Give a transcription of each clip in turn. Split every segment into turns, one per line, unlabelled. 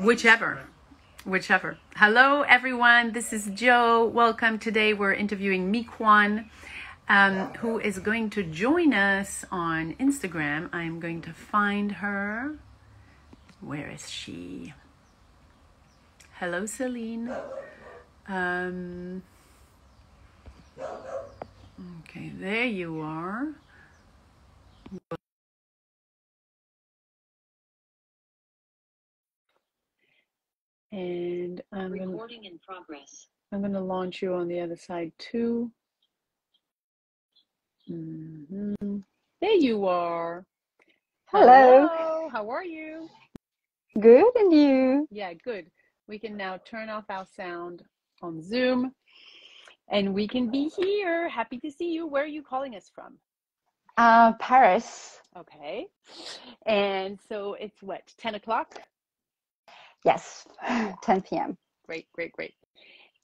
Whichever. Whichever. Hello, everyone. This is Jo. Welcome. Today we're interviewing Mi um, who is going to join us on Instagram. I'm going to find her. Where is she? Hello, Celine. Um, okay, there you are. And I'm gonna,
Recording in progress.
I'm gonna launch you on the other side too. Mhm. There you are.
Hello.
Hello. How are you?
Good, and you?
Yeah, good. We can now turn off our sound on Zoom and we can be here. Happy to see you. Where are you calling us from?
Uh, Paris.
Okay. And so it's what, 10 o'clock?
Yes, 10 p.m.
Great, great, great.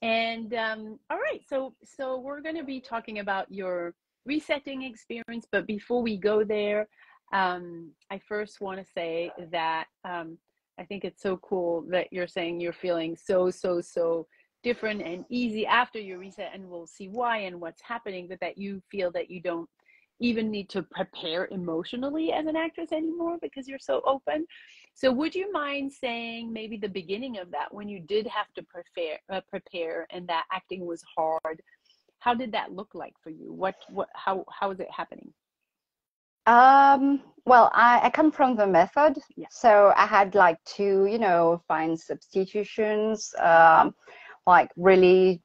And um, all right, so so we're going to be talking about your resetting experience, but before we go there, um, I first want to say that um, I think it's so cool that you're saying you're feeling so so so different and easy after your reset, and we'll see why and what's happening, but that you feel that you don't even need to prepare emotionally as an actress anymore because you're so open. So, would you mind saying maybe the beginning of that when you did have to prepare, uh, prepare, and that acting was hard? How did that look like for you? What, what, how, how was it happening?
Um, well, I, I come from the method,
Yeah.
so I had like to, you know, find substitutions, um, like really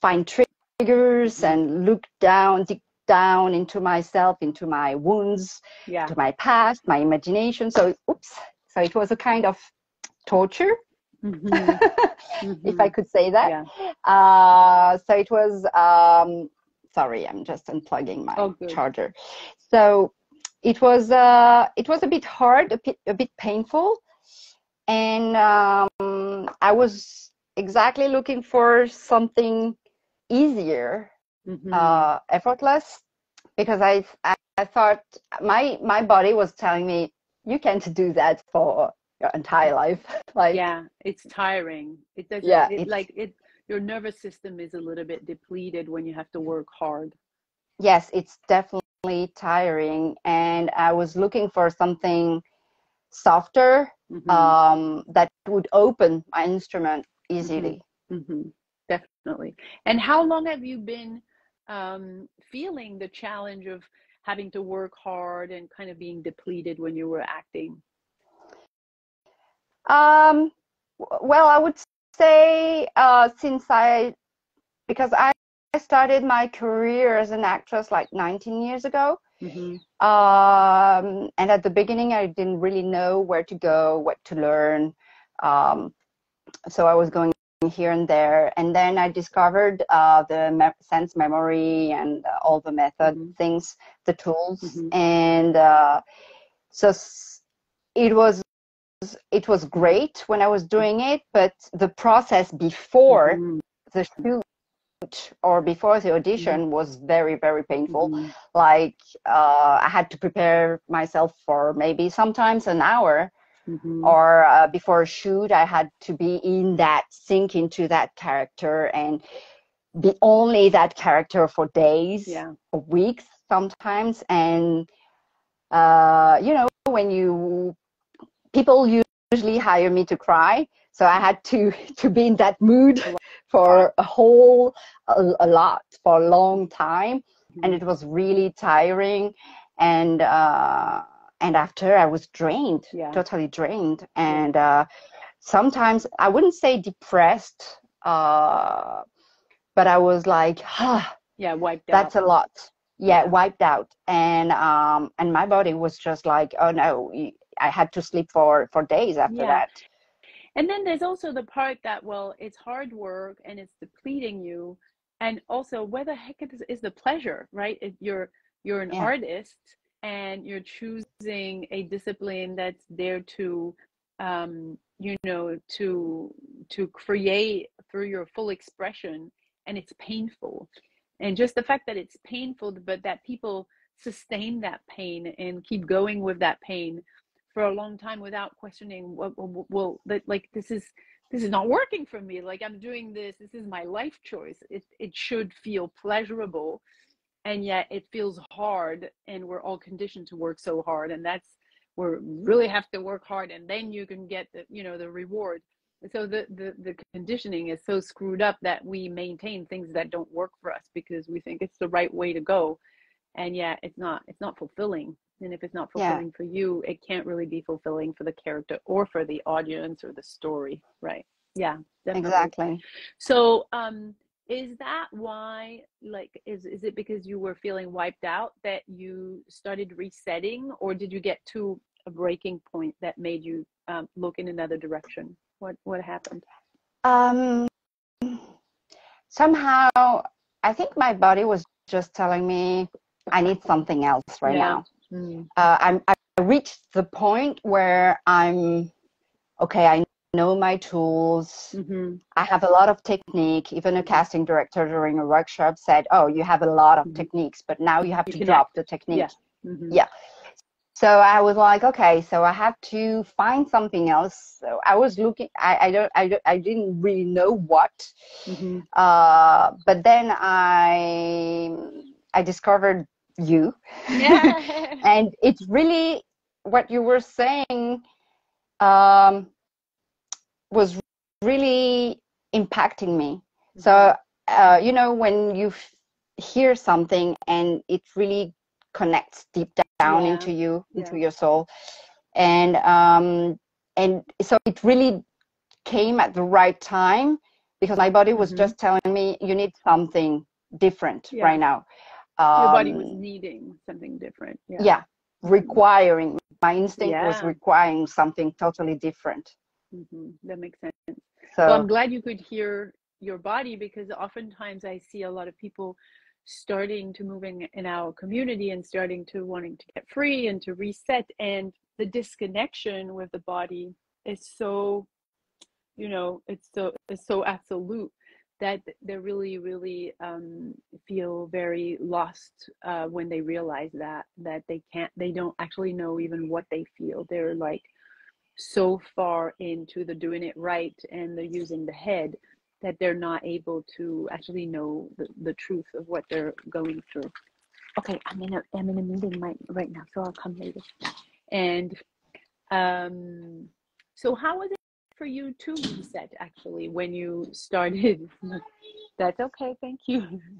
find triggers and look down, dig down into myself, into my wounds,
Yeah,
to my past, my imagination. So, oops. So it was a kind of torture,
Mhm,
if I could say that.
yeah.
Uh, so it was, um, sorry, I'm just unplugging my
Oh,
charger. So it was, uh, it was a bit hard, a bit, a bit painful. And um, I was exactly looking for something easier,
Mhm.
uh, effortless, because I, I, I thought my, my body was telling me, you can't do that for your entire life. like,
yeah, it's tiring. It doesn't.
Yeah,
it, like it. Your nervous system is a little bit depleted when you have to work hard.
yes, it's definitely tiring. And I was looking for something softer
Mhm.
um, that would open my instrument easily.
hmm Definitely. And how long have you been um, feeling the challenge of having to work hard and kind of being depleted when you were acting?
Um, well, I would say uh, since I, because I started my career as an actress like 19 years ago.
hmm
Um, and at the beginning, I didn't really know where to go, what to learn. Um, so I was going here and there. And then I discovered uh, the me- sense memory and uh, all the method
Mhm.
things, the tools.
Mhm.
And uh, so s- it was it was great when I was doing it, but the process before
Mhm.
the shoot or before the audition was very, very painful
Mhm.
like uh, I had to prepare myself for maybe sometimes an hour,
Mhm.
or uh, before a shoot, I had to be in that, sink into that character, and be only that character for days,
Yeah.
or weeks sometimes. And uh, you know, when you people usually hire me to cry, so I had to to be in that mood for a whole a, a lot for a long time and it was really tiring and uh and after i was drained
Yeah.
totally drained and uh sometimes i wouldn't say depressed uh but i was like ah,
Yeah, wiped
that's
out.
a lot yeah,
Yeah.
wiped out and um and my body was just like oh no i had to sleep for for days after
Yeah.
that
And then there's also the part that, well, it's hard work and it's depleting you. And also, where the heck is, is the pleasure, right? If you're you're an
Yeah.
artist and you're choosing a discipline that's there to, um, you know, to to create through your full expression, and it's painful. And just the fact that it's painful, but that people sustain that pain and keep going with that pain for a long time without questioning well, well that like this is this is not working for me. Like i'm doing this. This is my life choice. It it should feel pleasurable and yet it feels hard and we're all conditioned to work so hard and that's where really have to work hard and then you can get the you know the reward so the, the the conditioning is so screwed up that we maintain things that don't work for us because we think it's the right way to go and yet it's not it's not fulfilling and if it's not fulfilling yeah. for you it can't really be fulfilling for the character or for the audience or the story right yeah
definitely. exactly
so um is that why like is is it because you were feeling wiped out that you started resetting or did you get to a breaking point that made you um, look in another direction what what happened
um somehow i think my body was just telling me i need something else right yeah. now Mm. Uh, I'm, I reached the point where I'm okay. I know my tools. Mm-hmm. I have a lot of technique. Even a casting director during a workshop said, "Oh, you have a lot of mm-hmm. techniques, but now you have you to drop the technique." Yeah. Mm-hmm. yeah. So I was like, okay, so I have to find something else. So I was looking. I, I don't. I, don't, I didn't really know what. Mm-hmm. Uh, but then I I discovered you. Yeah. and it's really what you were saying um, was really impacting me. Mm-hmm. So, uh, you know, when you f- hear something and it really connects deep down yeah. into you, into yeah. your soul. And, um, and so it really came at the right time because my body was mm-hmm. just telling me, you need something different yeah. right now.
Um, Your body was um, needing something different.
Yeah. yeah requiring. My instinct was requiring something totally different.
Mm-hmm. That makes sense. So well, I'm glad you could hear your body because oftentimes I see a lot of people starting to moving in our community and starting to wanting to get free and to reset and the disconnection with the body is so you know it's so it's so absolute that they really really um, feel very lost uh, when they realize that that they can't they don't actually know even what they feel they're like so far into the doing it right and they're using the head that they're not able to actually know the, the truth of what they're going through. Okay i'm in a i'm in a meeting right, right now so i'll come later. And um so how was it for you to reset actually when you started? That's okay thank you.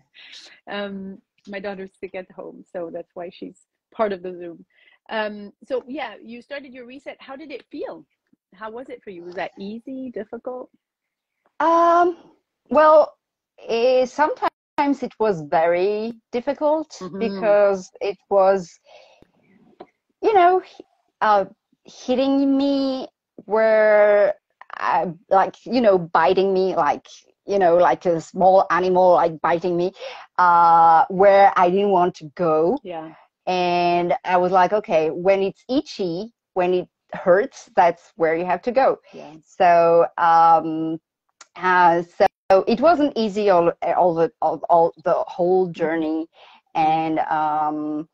Um, my daughter's sick at home so that's why she's part of the zoom um, so yeah you started your reset. How did it feel? How was it for you? Was that easy difficult?
Um, well eh, sometimes it was very difficult mm-hmm. because it was you know uh, hitting me where uh, like you know biting me like you know like a small animal like biting me uh, where i didn't want to go.
Yeah
and i was like okay when it's itchy when it hurts that's where you have to go
yeah.
so um uh, so it wasn't easy all all the all, all the whole journey and um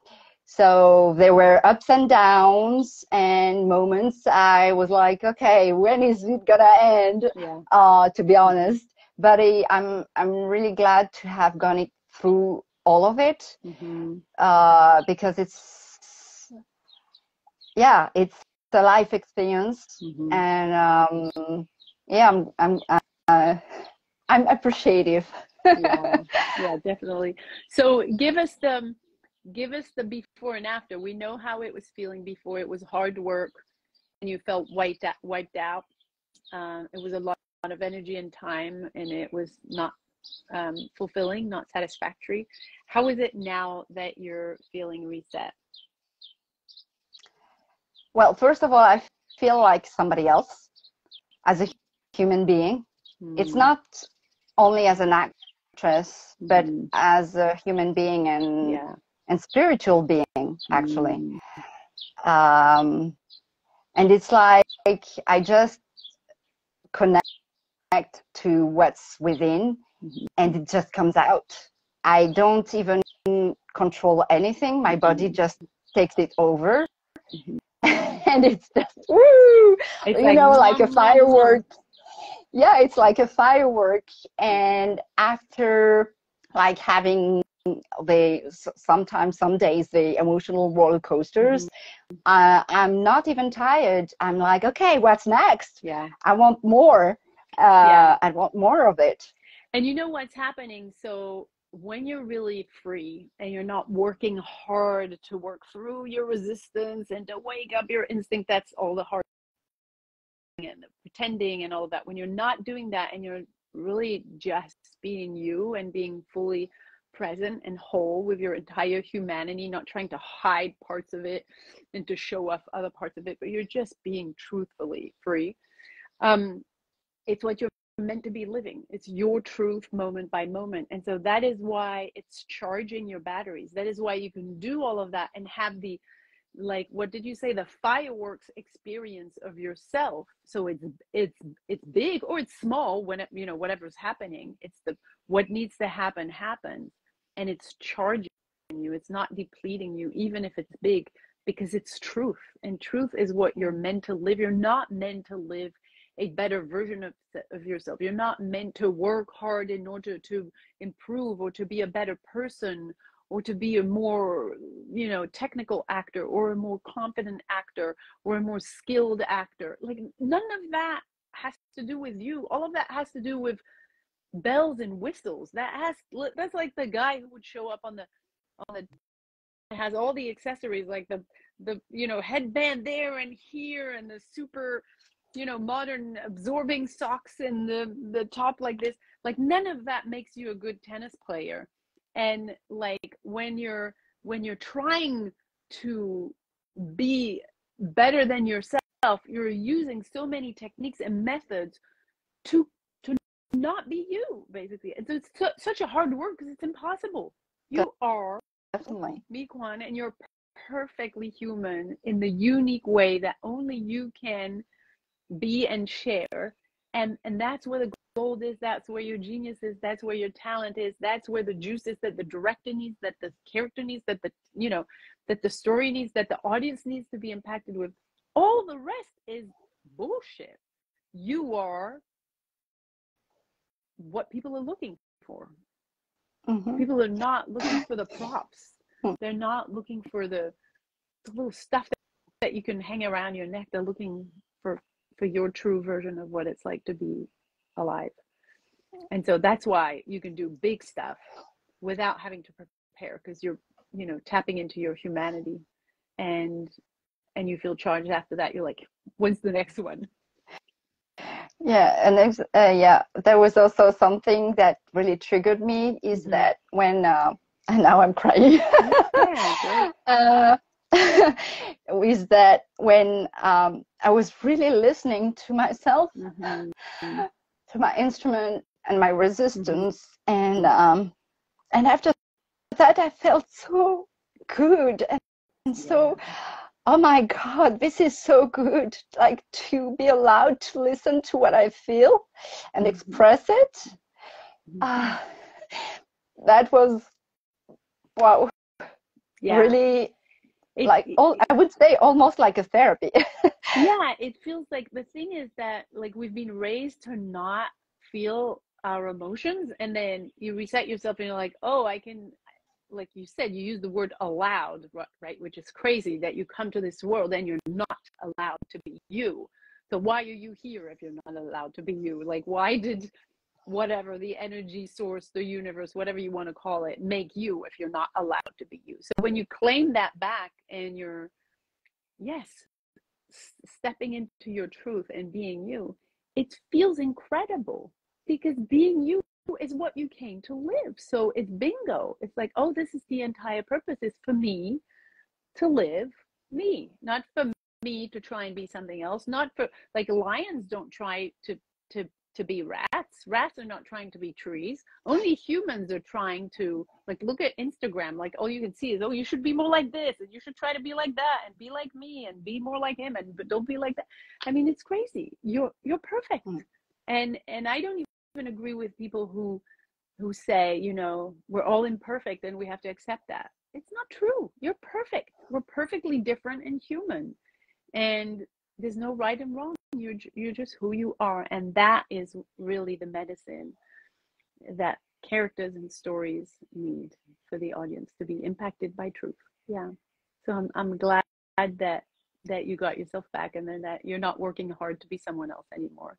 so there were ups and downs and moments I was like, okay, when is it gonna end?
Yeah.
Uh, to be honest, but I, I'm I'm really glad to have gone it through all of it mm-hmm. uh, because it's yeah, it's a life experience, mm-hmm. and um, yeah, I'm I'm uh, I'm appreciative.
yeah, yeah, definitely. So give us the give us the before and after. We know how it was feeling before. It was hard work and you felt wiped out. Wiped out. Um, it was a lot of energy and time, and it was not um, fulfilling, not satisfactory. How is it now that you're feeling reset?
Well, first of all, I feel like somebody else as a human being. Mm. It's hmm. not only as an actress, but mm. as a human being and
yeah
and spiritual being actually mm. um, and it's like i just connect to what's within mm-hmm. and it just comes out i don't even control anything my body mm-hmm. just takes it over mm-hmm. and it's just woo,
It's
you know, like a firework. Yeah, it's like a firework. And after like having the sometimes some days the emotional roller coasters, uh, I'm not even tired. I'm like, okay, what's next?
Yeah.
I want more. Uh,
Yeah.
I want more of it.
And you know what's happening? So when you're really free and you're not working hard to work through your resistance and to wake up your instinct, that's all the hard and the pretending and all of that. When you're not doing that and you're really just being you and being fully present and whole with your entire humanity, not trying to hide parts of it and to show off other parts of it, but you're just being truthfully free. Um, it's what you're meant to be living. It's your truth moment by moment. And so that is why it's charging your batteries. That is why you can do all of that and have the like what did you say? The fireworks experience of yourself. So it's it's it's big or it's small when it you know whatever's happening. It's the what needs to happen happens. And it's charging you. It's not depleting you even if it's big because it's truth. And truth is what you're meant to live. You're not meant to live a better version of, of yourself. You're not meant to work hard in order to improve or to be a better person or to be a more you know technical actor or a more confident actor or a more skilled actor. Like none of that has to do with you. All of that has to do with bells and whistles. That has that's like the guy who would show up on the on the has all the accessories like the the you know headband there and here and the super you know modern absorbing socks and the the top like this like none of that makes you a good tennis player. And like when you're when you're trying to be better than yourself you're using so many techniques and methods to to not be you basically. And so it's su- such a hard work because it's impossible. You are
Definitely.
Mi Kwan, and you're perfectly human in the unique way that only you can be and share. And and that's where the gold is that's where your genius is that's where your talent is that's where the juice is that the director needs that the character needs that the you know that the story needs that the audience needs to be impacted with. All the rest is bullshit. You are what people are looking for.
Mhm.
people are not looking for the props.
Hmm.
they're not looking for the, the little stuff that, that you can hang around your neck. They're looking for for your true version of what it's like to be alive. And so that's why you can do big stuff without having to prepare because you're you know tapping into your humanity and and you feel charged after that. You're like when's the next one?
Yeah, and uh, yeah, there was also something that really triggered me is
Mhm.
that when uh, and now I'm crying.
yeah
uh, is that when um, I was really listening to myself.
Mhm.
to my instrument and my resistance, and um, and after that I felt so good and, and so. Oh my God, this is so good. Like to be allowed to listen to what I feel and
Mhm.
express it. Ah, that was, wow,
yeah
really
It-
like, all, I would say almost like a therapy.
yeah it feels like the thing is that like we've been raised to not feel our emotions and then you reset yourself and you're like oh i can like you said you use the word allowed right which is crazy that you come to this world and you're not allowed to be you so why are you here if you're not allowed to be you like why did whatever the energy source the universe whatever you want to call it make you if you're not allowed to be you so when you claim that back and you're yes stepping into your truth and being you, it feels incredible because being you is what you came to live. So it's bingo. It's like, oh, this is the entire purpose is for me to live me, not for me to try and be something else, not for like lions don't try to to to be rats. Rats are not trying to be trees. Only humans are trying to like look at Instagram. Like all you can see is, oh, you should be more like this, and you should try to be like that, and be like me, and be more like him, and but don't be like that. I mean, it's crazy. You're you're perfect,
Mm.
and and I don't even agree with people who who say, you know, we're all imperfect and we have to accept that. It's not true. You're perfect. We're perfectly different and human. and there's no right and wrong. You're you're just who you are and that is really the medicine that characters and stories need for the audience to be impacted by truth. Yeah. So i'm, I'm glad that that you got yourself back and then that you're not working hard to be someone else anymore.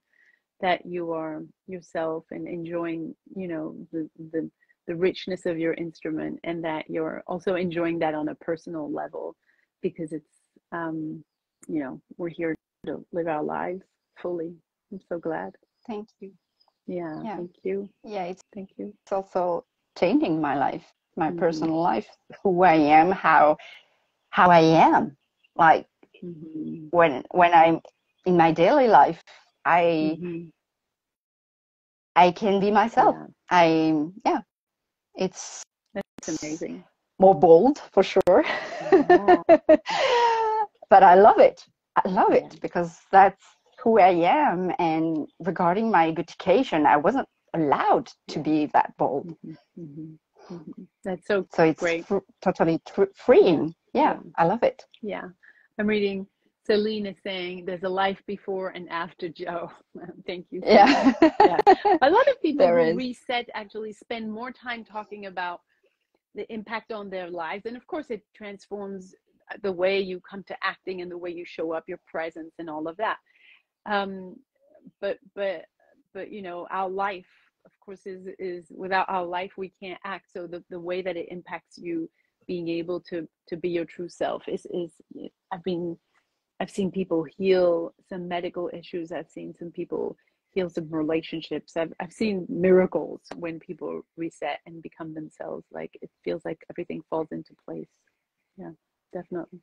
That you are yourself and enjoying you know the the the richness of your instrument and that you're also enjoying that on a personal level because it's um you know we're here to live our lives fully i'm so glad
thank you
yeah, yeah. thank you
yeah it's
thank you
it's also changing my life my mm-hmm. personal life who i am how how i am like mm-hmm. when when i'm in my daily life i mm-hmm. i can be myself yeah. i yeah it's
that's amazing
more bold for sure. but i love it i love it because that's who i am and regarding my education i wasn't allowed to be that bold mm-hmm.
Mm-hmm. mm-hmm. that's so
so it's
great
fr- totally tr- freeing yeah, yeah, i love it
yeah i'm reading Celine is saying there's a life before and after Jo. Thank you.
Yeah. yeah.
A lot of people who is. reset actually spend more time talking about the impact on their lives. And of course, it transforms the way you come to acting and the way you show up, your presence, and all of that. Um, but, but, but, you know, our life, of course, is, is without our life, we can't act. So the, the way that it impacts you being able to, to be your true self is, is, I've been, I've seen people heal some medical issues. I've seen some people heal some relationships. I've, I've seen miracles when people reset and become themselves. Like it feels like everything falls into place. Yeah, definitely.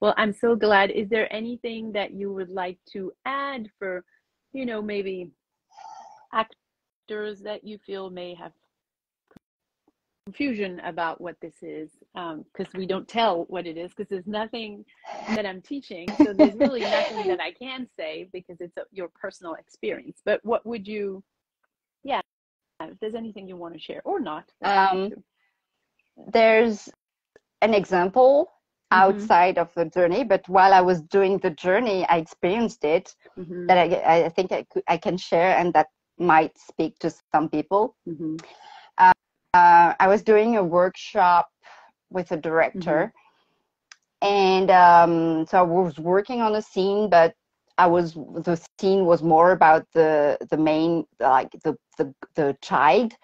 Well, I'm so glad. Is there anything that you would like to add for, you know, maybe actors that you feel may have confusion about what this is because um, we don't tell what it is because there's nothing that I'm teaching. So there's really nothing that I can say because it's a, your personal experience. But what would you, yeah, if there's anything you want to share or not.
Um, there's an example mm-hmm. outside of the journey, but while I was doing the journey, I experienced it mm-hmm. that I, I think I, could, I can share and that might speak to some people. Mm-hmm uh, I was doing a workshop with a director, mm-hmm. and um, so I was working on a scene, but I was the scene was more about the the main like the the the child.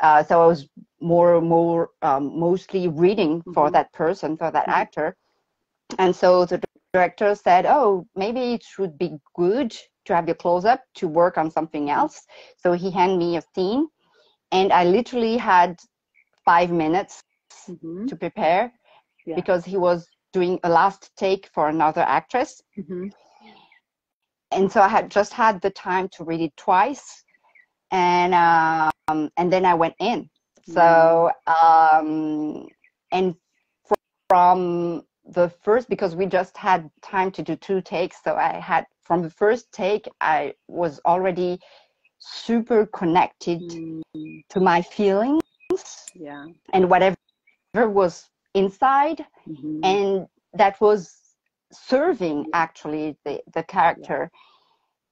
Uh, so I was more more um, mostly reading mm-hmm. for that person for that mm-hmm. actor, and so the director said, "Oh, maybe it should be good to have your close up to work on something else." So he handed me a scene, and I literally had five minutes mm-hmm. to prepare yeah. because he was doing a last take for another actress. Mm-hmm. And so I had just had the time to read it twice, and um, and then I went in. So um, and from the first because we just had time to do two takes, so I had from the first take I was already super connected mm. to my feelings
yeah
and whatever was inside mm-hmm. and that was serving actually the the character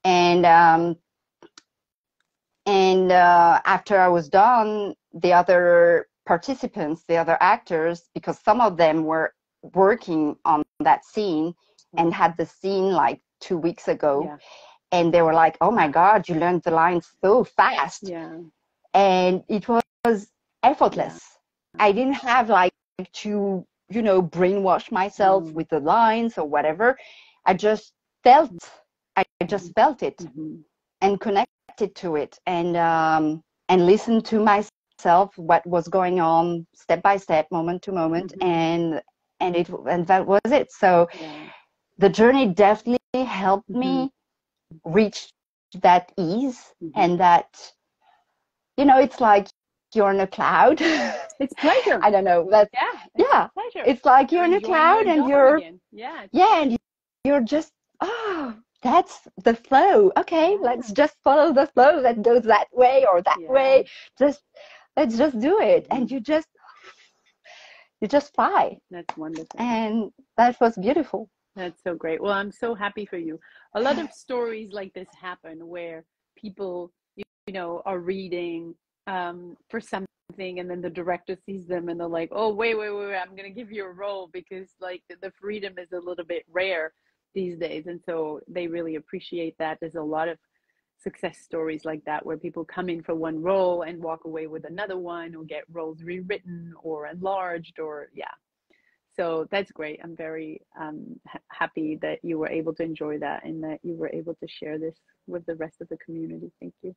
yeah. and um and uh, after i was done the other participants the other actors because some of them were working on that scene and had the scene like two weeks ago yeah and they were like, "Oh my God, you learned the lines so fast!"
Yeah,
and it was effortless. Yeah. I didn't have like to, you know, brainwash myself mm. with the lines or whatever. I just felt, I just mm-hmm. felt it, mm-hmm. and connected to it, and um, and listened to myself what was going on step by step, moment to moment, mm-hmm. and and it and that was it. So. Yeah. The journey definitely helped me mm-hmm reach that ease mm-hmm. and that you know it's like you're in a cloud
it's pleasure
i don't know but
yeah
it's yeah pleasure. it's like you're, in a cloud and you're
again. yeah
yeah and you're just oh that's the flow. Okay let's just follow the flow. That goes that way or that yeah. way just let's just do it. And you just you just fly.
That's wonderful.
And that was beautiful.
That's so great. Well, I'm so happy for you. A lot of stories like this happen where people, you, you know, are reading um, for something and then the director sees them and they're like, oh, wait, wait, wait, wait I'm going to give you a role because like the freedom is a little bit rare these days. And so they really appreciate that. There's a lot of success stories like that where people come in for one role and walk away with another one or get roles rewritten or enlarged or yeah. So that's great. I'm very um, ha- happy that you were able to enjoy that and that you were able to share this with the rest of the community. Thank you.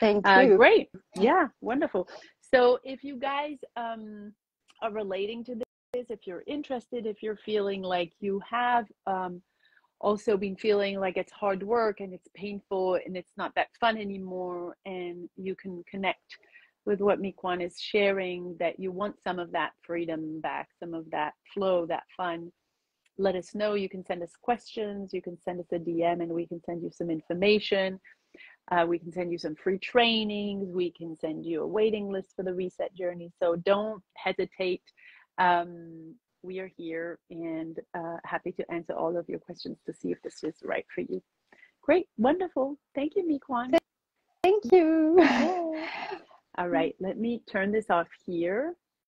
Thank uh, you.
great. Yeah wonderful. So if you guys um, are relating to this if you're interested if you're feeling like you have um, also been feeling like it's hard work and it's painful and it's not that fun anymore and you can connect with what Mi Kwan is sharing that you want some of that freedom back some of that flow that fun. Let us know. You can send us questions. You can send us a dm and we can send you some information. Uh, we can send you some free trainings. We can send you a waiting list for the reset journey. So don't hesitate. Um, we are here and uh, happy to answer all of your questions to see if this is right for you. Great, wonderful. Thank you, Mi Kwan.
Thank you.
all right, let me turn this off here.